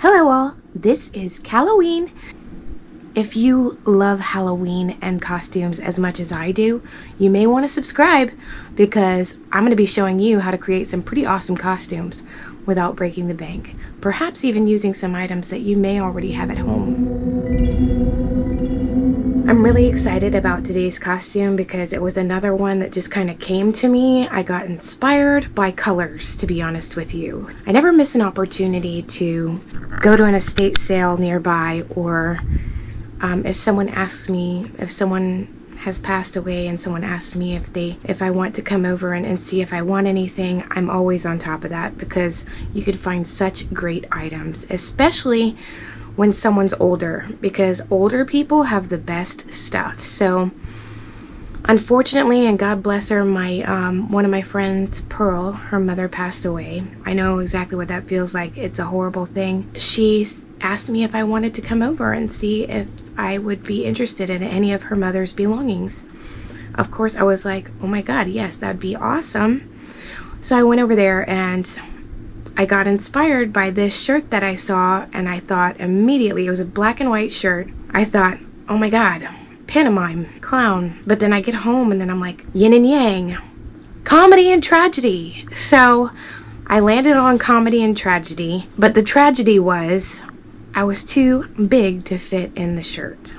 Hello all, this is Cal O'Ween. If you love Halloween and costumes as much as I do, you may want to subscribe because I'm going to be showing you how to create some pretty awesome costumes without breaking the bank. Perhaps even using some items that you may already have at home. I'm really excited about today's costume because it was another one that just kind of came to me. I got inspired by colors, to be honest with you. I never miss an opportunity to go to an estate sale nearby or um, if someone asks me, if someone has passed away and someone asks me if they if I want to come over and, and see if I want anything, I'm always on top of that because you could find such great items, especially when someone's older because older people have the best stuff. So unfortunately, and God bless her, my um, one of my friends, Pearl, her mother passed away. I know exactly what that feels like. It's a horrible thing. She asked me if I wanted to come over and see if I would be interested in any of her mother's belongings. Of course, I was like, oh my God, yes, that'd be awesome. So I went over there and I got inspired by this shirt that I saw and I thought immediately, it was a black and white shirt. I thought, oh my God, pantomime, clown. But then I get home and then I'm like, yin and yang, comedy and tragedy. So I landed on comedy and tragedy, but the tragedy was I was too big to fit in the shirt.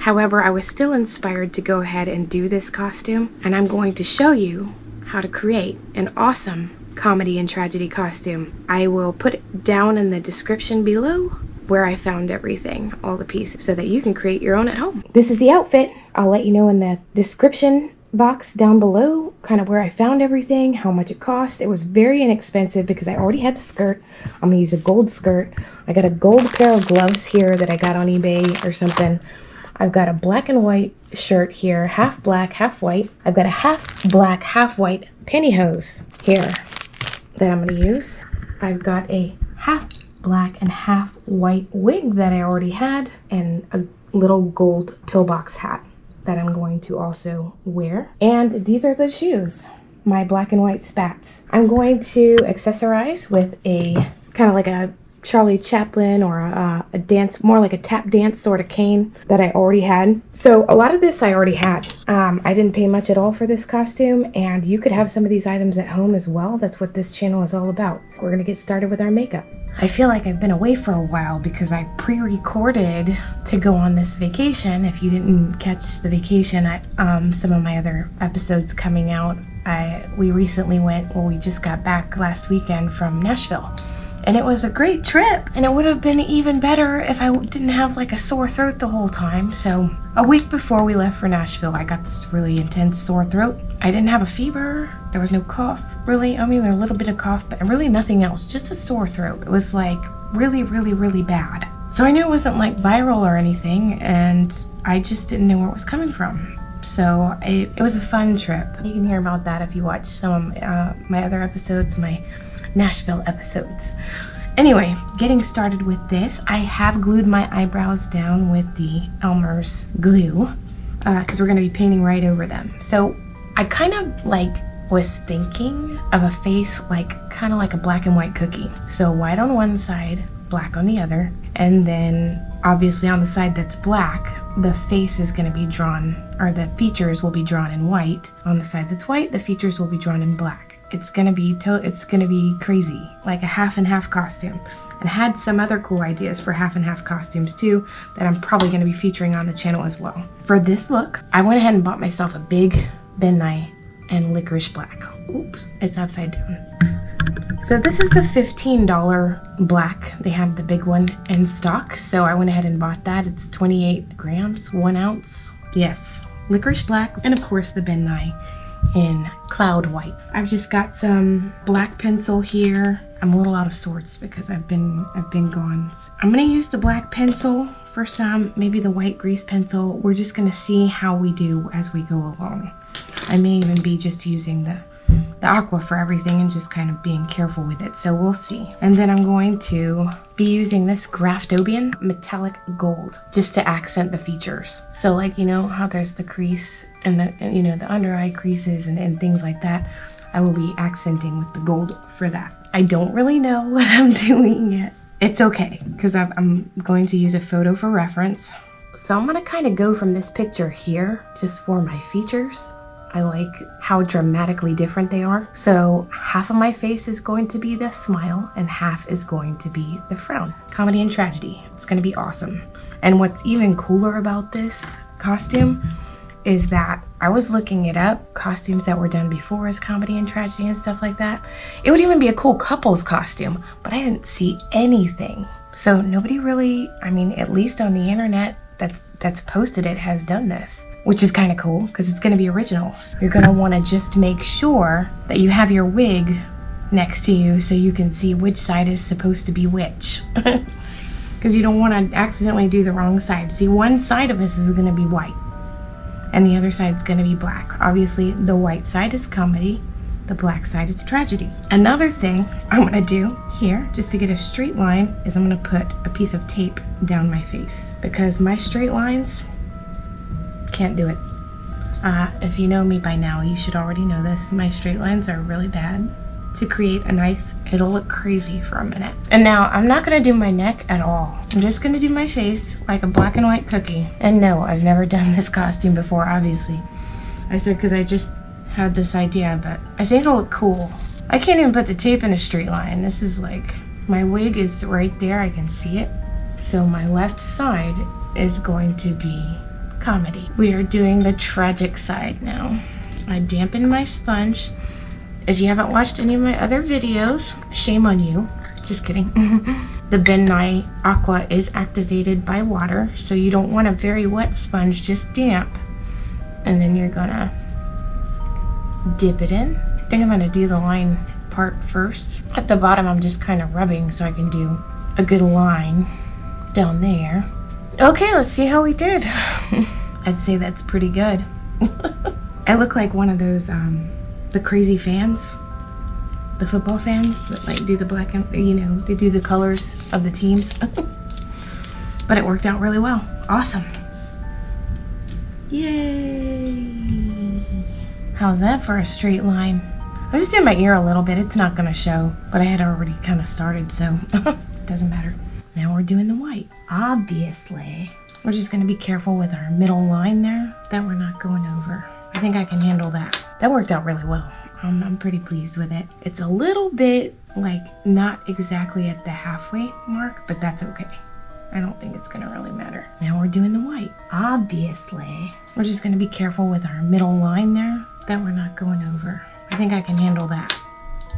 However, I was still inspired to go ahead and do this costume, and I'm going to show you how to create an awesome comedy and tragedy costume. I will put it down in the description below where I found everything, all the pieces, so that you can create your own at home. This is the outfit. I'll let you know in the description box down below kind of where I found everything, how much it cost. It was very inexpensive because I already had the skirt. I'm gonna use a gold skirt. I got a gold pair of gloves here that I got on eBay or something. I've got a black and white shirt here, half black, half white. I've got a half black, half white pantyhose here that I'm going to use. I've got a half black and half white wig that I already had and a little gold pillbox hat that I'm going to also wear. And these are the shoes, my black and white spats. I'm going to accessorize with a kind of like a Charlie Chaplin or a, a, dance, more like a tap dance sort of cane that I already had. So a lot of this I already had. Um, I didn't pay much at all for this costume and you could have some of these items at home as well. That's what this channel is all about. We're gonna get started with our makeup. I feel like I've been away for a while because I pre-recorded to go on this vacation. If you didn't catch the vacation, I, um, some of my other episodes coming out, I we recently went, well we just got back last weekend from Nashville and it was a great trip and it would have been even better if I didn't have like a sore throat the whole time. So a week before we left for Nashville, I got this really intense sore throat. I didn't have a fever. There was no cough really. I mean, a little bit of cough, but really nothing else. Just a sore throat. It was like really, really, really bad. So I knew it wasn't like viral or anything and I just didn't know where it was coming from. So it, it was a fun trip. You can hear about that if you watch some of uh, my other episodes, my Nashville episodes. Anyway, getting started with this, I have glued my eyebrows down with the Elmer's glue because uh, we're going to be painting right over them. So I kind of like was thinking of a face like kind of like a black and white cookie. So white on one side, black on the other, and then obviously on the side that's black, the face is going to be drawn, or the features will be drawn in white. On the side that's white, the features will be drawn in black it's gonna be it's gonna be crazy, like a half and half costume. And I had some other cool ideas for half and half costumes too that I'm probably gonna be featuring on the channel as well. For this look, I went ahead and bought myself a big Ben Nye and licorice black. Oops, it's upside down. So this is the $15 black. They have the big one in stock. So I went ahead and bought that. It's 28 grams, one ounce. Yes, licorice black, and of course the Ben Nye in cloud white. I've just got some black pencil here. I'm a little out of sorts because I've been I've been gone. I'm gonna use the black pencil for some, maybe the white grease pencil. We're just gonna see how we do as we go along. I may even be just using the the aqua for everything and just kind of being careful with it. So we'll see. And then I'm going to be using this Graftobian metallic gold just to accent the features. So like, you know, how there's the crease and the, you know, the under eye creases and, and things like that. I will be accenting with the gold for that. I don't really know what I'm doing yet. it's okay because I'm going to use a photo for reference. So I'm gonna kind of go from this picture here just for my features. I like how dramatically different they are. So half of my face is going to be the smile and half is going to be the frown. Comedy and tragedy. It's gonna be awesome. And what's even cooler about this costume is that I was looking it up, costumes that were done before as comedy and tragedy and stuff like that. It would even be a cool couple's costume, but I didn't see anything. So nobody really, I mean, at least on the internet that's that's posted it has done this, which is kind of cool because it's going to be original. You're going to want to just make sure that you have your wig next to you so you can see which side is supposed to be which. Because you don't want to accidentally do the wrong side. See, one side of this is going to be white and the other side is going to be black. Obviously, the white side is comedy, the black side is tragedy. Another thing I'm to do here, just to get a straight line, is I'm to put a piece of tape down my face because my straight lines can't do it. Uh, if you know me by now, you should already know this. My straight lines are really bad to create a nice, it'll look crazy for a minute. And now I'm not gonna do my neck at all. I'm just gonna do my face like a black and white cookie. And no, I've never done this costume before, obviously. I said because I just had this idea, but I say it'll look cool. I can't even put the tape in a straight line. This is like, my wig is right there, I can see it. So my left side is going to be comedy. We are doing the tragic side now. I dampened my sponge if you haven't watched any of my other videos, shame on you. Just kidding. the Ben Nye Aqua is activated by water, so you don't want a very wet sponge, just damp. And then you're gonna dip it in. I think I'm gonna do the line part first. At the bottom, I'm just kind of rubbing so I can do a good line down there. Okay, let's see how we did. I'd say that's pretty good. I look like one of those um, the crazy fans, the football fans that like do the black and, you know, they do the colors of the teams. but it worked out really well. Awesome. Yay. How's that for a straight line? I'm just doing my ear a little bit. It's not gonna show, but I had already kind of started, so it doesn't matter. Now we're doing the white. Obviously. We're just gonna be careful with our middle line there that we're not going over. I think I can handle that. That worked out really well. Um, I'm pretty pleased with it. It's a little bit like not exactly at the halfway mark, but that's okay. I don't think it's gonna really matter. Now we're doing the white. Obviously, we're just gonna be careful with our middle line there that we're not going over. I think I can handle that.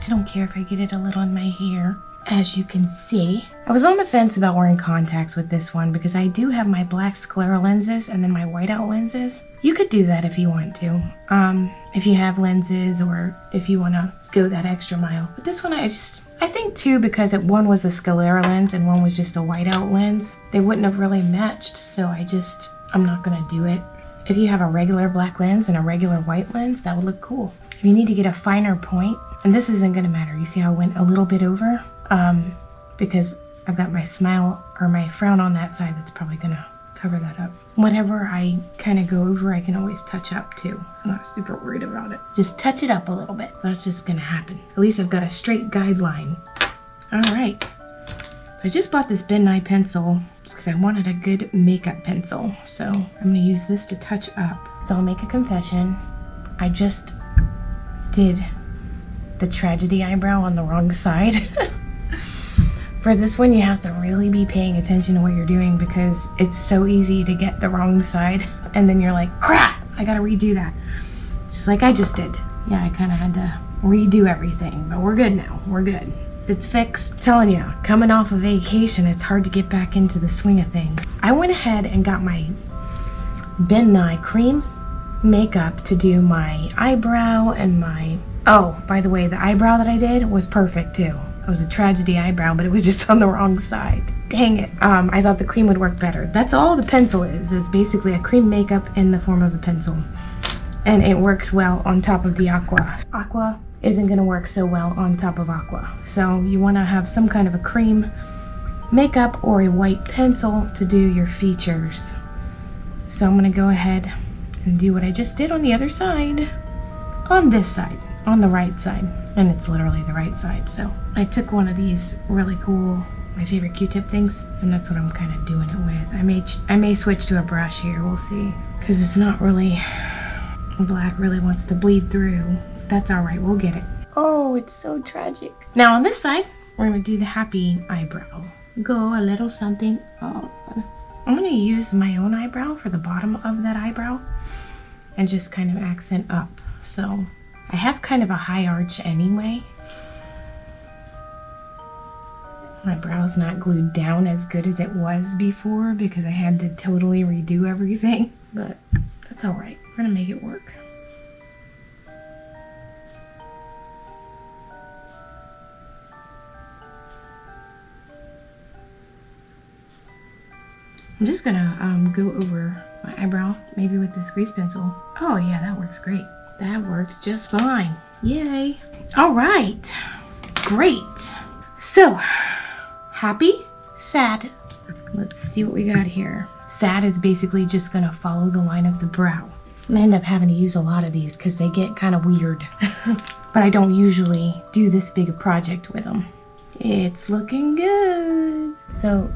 I don't care if I get it a little in my hair as you can see. I was on the fence about wearing contacts with this one because I do have my black sclera lenses and then my whiteout lenses. You could do that if you want to, um, if you have lenses or if you want to go that extra mile. But this one I just, I think too because it, one was a sclera lens and one was just a whiteout lens, they wouldn't have really matched so I just, I'm not going to do it. If you have a regular black lens and a regular white lens, that would look cool. If you need to get a finer point, and this isn't to matter, you see how I went a little bit over? um, because I've got my smile or my frown on that side that's probably gonna cover that up. Whatever I kind of go over, I can always touch up too. I'm not super worried about it. Just touch it up a little bit. That's just gonna happen. At least I've got a straight guideline. All right. I just bought this Ben Nye pencil because I wanted a good makeup pencil. So I'm gonna use this to touch up. So I'll make a confession. I just did the tragedy eyebrow on the wrong side. For this one, you have to really be paying attention to what you're doing because it's so easy to get the wrong side. And then you're like, crap, I gotta redo that. Just like I just did. Yeah, I kind of had to redo everything, but we're good now. We're good. It's fixed. Telling you, coming off a of vacation, it's hard to get back into the swing of things. I went ahead and got my Ben Nye cream makeup to do my eyebrow and my... Oh, by the way, the eyebrow that I did was perfect too. It was a tragedy eyebrow, but it was just on the wrong side. Dang it. Um, I thought the cream would work better. That's all the pencil is, is basically a cream makeup in the form of a pencil. And it works well on top of the aqua. Aqua isn't gonna work so well on top of aqua. So you wanna have some kind of a cream makeup or a white pencil to do your features. So I'm gonna go ahead and do what I just did on the other side, on this side, on the right side and it's literally the right side. So I took one of these really cool my favorite Q-tip things, and that's what I'm kind of doing it with. I may I may switch to a brush here. We'll see, because it's not really black. Really wants to bleed through. That's all right. We'll get it. Oh, it's so tragic. Now on this side, we're gonna do the happy eyebrow. Go a little something. Oh, I'm gonna use my own eyebrow for the bottom of that eyebrow and just kind of accent up. So I have kind of a high arch anyway. My brow's not glued down as good as it was before because I had to totally redo everything, but that's all right. We're gonna make it work. I'm just gonna um, go over my eyebrow, maybe with this grease pencil. Oh yeah, that works great. That works just fine. Yay. All right, great. So, happy, sad. Let's see what we got here. Sad is basically just gonna follow the line of the brow. I'm gonna end up having to use a lot of these because they get kind of weird. but I don't usually do this big a project with them. It's looking good. So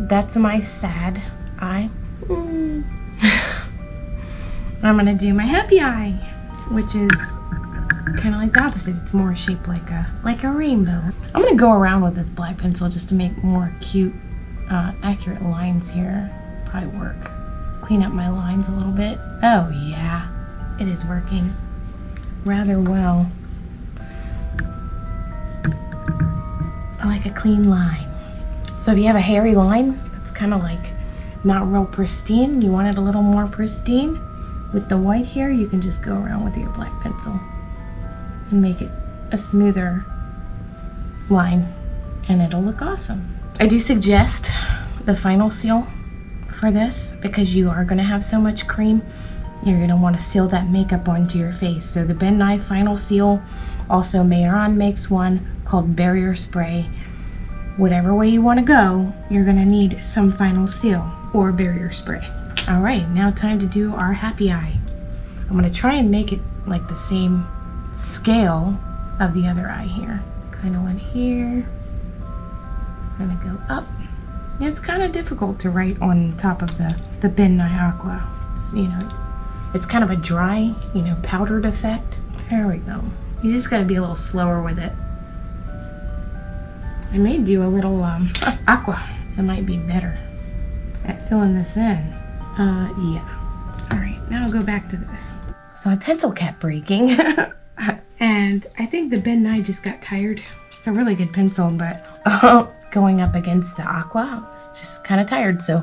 that's my sad eye. Mm. I'm gonna do my happy eye, which is kind of like the opposite. It's more shaped like a like a rainbow. I'm gonna go around with this black pencil just to make more cute, uh, accurate lines here. Probably work. Clean up my lines a little bit. Oh yeah, it is working rather well. I like a clean line. So if you have a hairy line that's kind of like not real pristine, you want it a little more pristine, with the white here, you can just go around with your black pencil and make it a smoother line and it'll look awesome. I do suggest the final seal for this because you are gonna have so much cream. You're gonna wanna seal that makeup onto your face. So the Ben Nye Final Seal, also Mehron makes one called Barrier Spray whatever way you want to go, you're to need some final seal or barrier spray. All right, now time to do our happy eye. I'm to try and make it like the same scale of the other eye here. Kind of went here. Gonna go up. it's kind of difficult to write on top of the, the Ben Aqua. It's, you know, it's, it's kind of a dry, you know, powdered effect. There we go. You just gotta be a little slower with it. I may do a little um, aqua. It might be better at filling this in. Uh, yeah. All right, now I'll go back to this. So my pencil kept breaking. and I think the Ben Nye just got tired. It's a really good pencil, but going up against the aqua, I was just kind of tired. So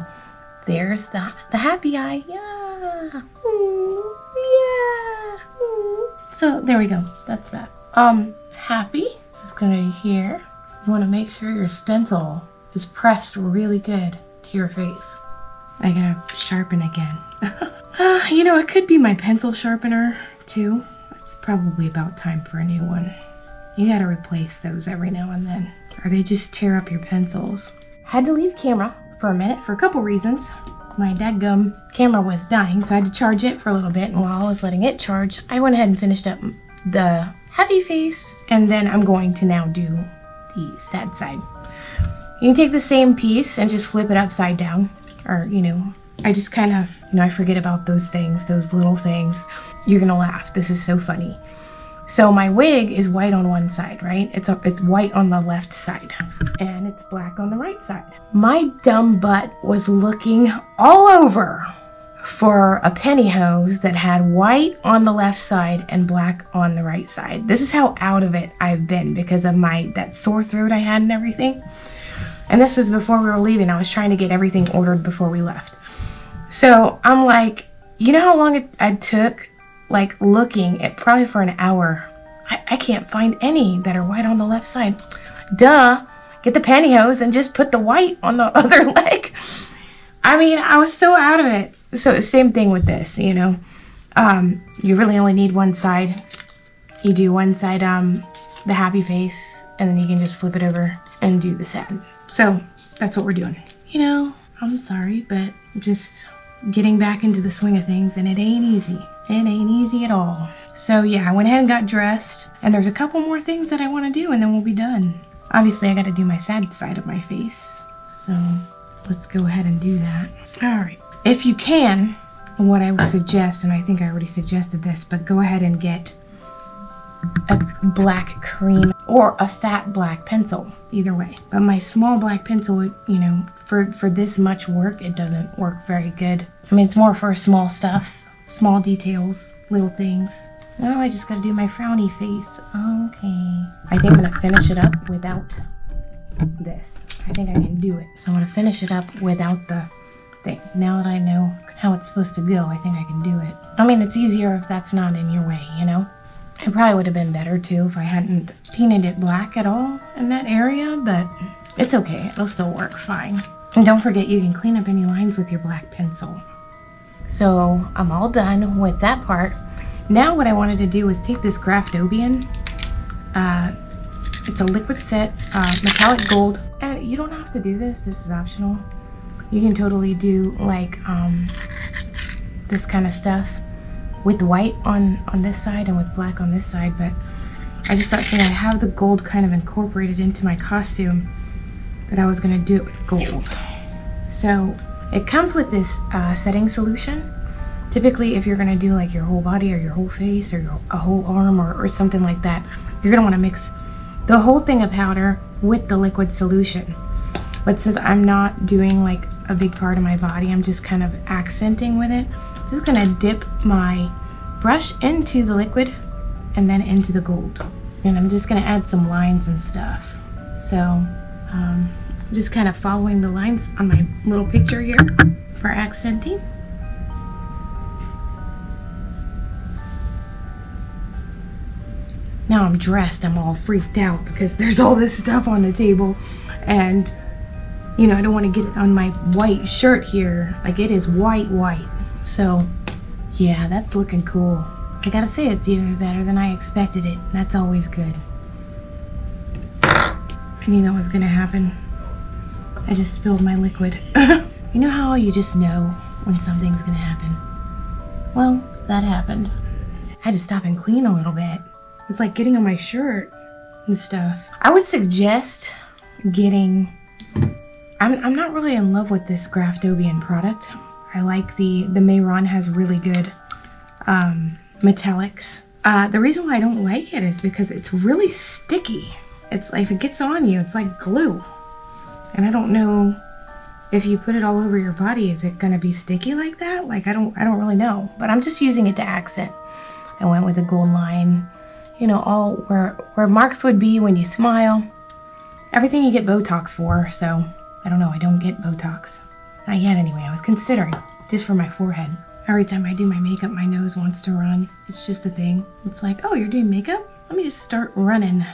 there's the, the happy eye. Yeah. Ooh, yeah. Ooh. So there we go. That's that. Um, happy is gonna be here. You want to make sure your stencil is pressed really good to your face. I gotta sharpen again. uh, you know, it could be my pencil sharpener too. It's probably about time for a new one. You gotta replace those every now and then, or they just tear up your pencils. Had to leave camera for a minute for a couple reasons. My dadgum camera was dying, so I had to charge it for a little bit, and while I was letting it charge, I went ahead and finished up the happy face, and then I'm going to now do the sad side. You take the same piece and just flip it upside down. Or, you know, I just kind of, you know, I forget about those things, those little things. You're gonna laugh. This is so funny. So my wig is white on one side, right? It's a, it's white on the left side and it's black on the right side. My dumb butt was looking all over for a pantyhose that had white on the left side and black on the right side. This is how out of it I've been because of my that sore throat I had and everything. And this was before we were leaving. I was trying to get everything ordered before we left. So I'm like, you know how long it, I took like looking at probably for an hour. I, I can't find any that are white on the left side. Duh, get the pantyhose and just put the white on the other leg. I mean, I was so out of it. So same thing with this, you know. Um, you really only need one side. You do one side, um, the happy face, and then you can just flip it over and do the sad. So that's what we're doing. You know, I'm sorry, but just getting back into the swing of things, and it ain't easy. It ain't easy at all. So yeah, I went ahead and got dressed, and there's a couple more things that I want to do, and then we'll be done. Obviously, I got to do my sad side of my face. So let's go ahead and do that. All right. If you can, what I would suggest, and I think I already suggested this, but go ahead and get a black cream or a fat black pencil either way. But my small black pencil you know for for this much work it doesn't work very good. I mean it's more for small stuff small details little things. Oh i just gotta do my frowny face. Okay. I think i'm gonna finish it up without this i think i can do it so i'm gonna finish it up without the thing now that i know how it's supposed to go i think i can do it i mean it's easier if that's not in your way you know it probably would have been better too if I hadn't painted it black at all in that area, but it's okay. It'll still work fine. And don't forget you can clean up any lines with your black pencil. So I'm all done with that part. Now what I wanted to do was take this Graftobian. Uh, it's a liquid set, uh, metallic gold. And uh, you don't have to do this, this is optional. You can totally do like um, this kind of stuff with white on, on this side and with black on this side, but I just thought since I have the gold kind of incorporated into my costume that I was gonna do it with gold. So it comes with this uh, setting solution. Typically, if you're gonna do like your whole body or your whole face or your, a whole arm or, or something like that, you're gonna wanna mix the whole thing of powder with the liquid solution. But since I'm not doing like a big part of my body, I'm just kind of accenting with it. I'm just gonna dip my brush into the liquid and then into the gold. And I'm just gonna add some lines and stuff. So um, just kind of following the lines on my little picture here for accenting. Now I'm dressed, I'm all freaked out because there's all this stuff on the table and you know, I don't want to get it on my white shirt here. Like it is white, white. So yeah, that's looking cool. I gotta say it's even better than I expected it. That's always good. I knew that was gonna happen. I just spilled my liquid. you know how you just know when something's gonna happen? Well, that happened. I had to stop and clean a little bit. It's like getting on my shirt and stuff. I would suggest getting I'm, I'm not really in love with this Graftobian product. I like the, the Mehron has really good um, metallics. Uh, the reason why I don't like it is because it's really sticky. It's like, if it gets on you, it's like glue. And I don't know if you put it all over your body, is it gonna be sticky like that? Like, I don't, I don't really know, but I'm just using it to accent. I went with a gold line, you know, all where, where marks would be when you smile. Everything you get Botox for, so I don't know, I don't get Botox. Not yet anyway, I was considering, just for my forehead. Every time I do my makeup, my nose wants to run. It's just a thing. It's like, oh, you're doing makeup? Let me just start running.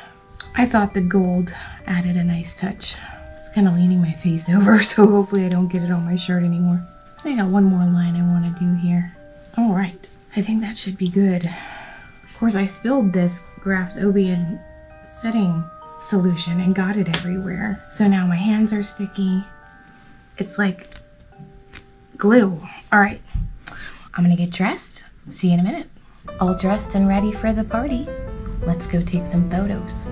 I thought the gold added a nice touch. It's kind of leaning my face over, so hopefully I don't get it on my shirt anymore. I got one more line I want to do here. All right, I think that should be good. Course, I spilled this Graftobian setting solution and got it everywhere. So now my hands are sticky. It's like glue. All right, I'm gonna get dressed. See you in a minute. All dressed and ready for the party. Let's go take some photos.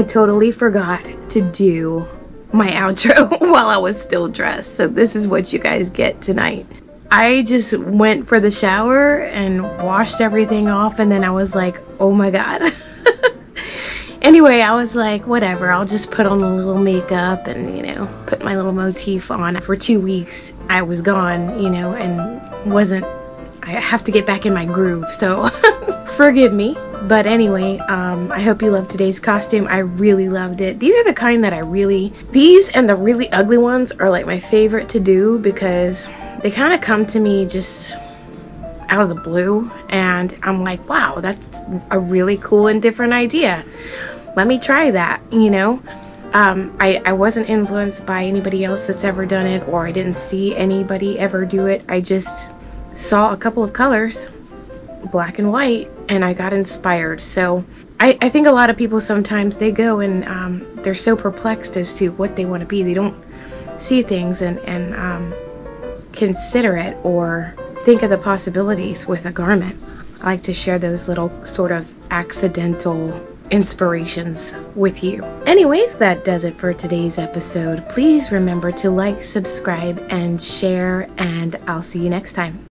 I totally forgot to do my outro while I was still dressed. So this is what you guys get tonight. I just went for the shower and washed everything off and then I was like, oh my god. anyway, I was like, whatever, I'll just put on a little makeup and, you know, put my little motif on. For two weeks, I was gone, you know, and wasn't, I have to get back in my groove, so forgive me. But anyway, um, I hope you loved today's costume. I really loved it. These are the kind that I really, these and the really ugly ones are like my favorite to do because they kind of come to me just out of the blue and I'm like, wow, that's a really cool and different idea. Let me try that, you know? Um, I, I wasn't influenced by anybody else that's ever done it or I didn't see anybody ever do it. I just saw a couple of colors, black and white, and I got inspired. So I, I think a lot of people sometimes they go and um, they're so perplexed as to what they want to be. They don't see things and, and um, consider it or think of the possibilities with a garment. I like to share those little sort of accidental inspirations with you. Anyways, that does it for today's episode. Please remember to like, subscribe, and share, and I'll see you next time.